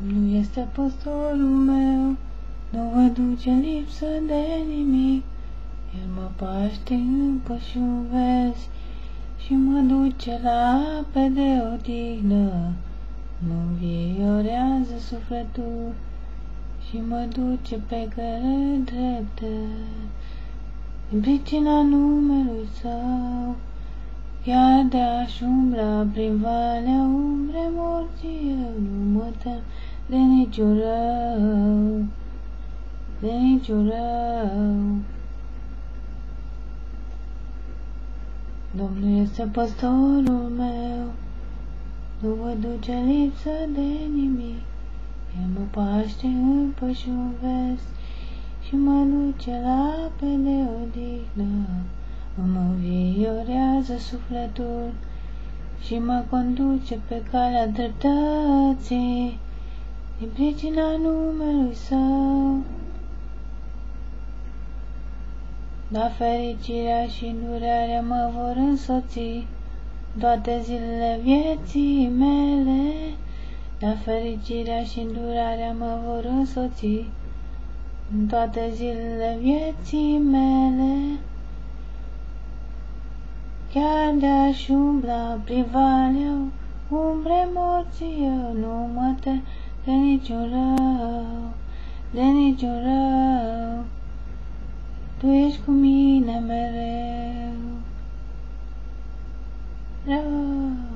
Domnul este păstorul meu, nu vă duce lipsă de nimic. El mă paște în pășuni verzi și mă duce la ape de odihnă. Mă înviorează sufletul și mă duce pe căre dreptă. Din pricina numelui său, chiar de aș umbra prin valea umbre morții, eu nu mă tem de niciun rău, de niciun rău. Domnul este păstorul meu, nu vă duce lipsă de nimic. El mă paște în pășuni vezi și mă duce la ape de odihnă. Îmi înviorează sufletul și mă conduce pe calea dreptății din pricina numelui său. Da fericirea și îndurarea mă vor însoți toate zilele vieții mele. Da fericirea și îndurarea mă vor însoți în toate zilele vieții mele. Chiar de-aș umbla prin valea umbre morții, eu nu mă tem de niciun rău, de niciun rău. Tu ești cu mine mereu. Rău.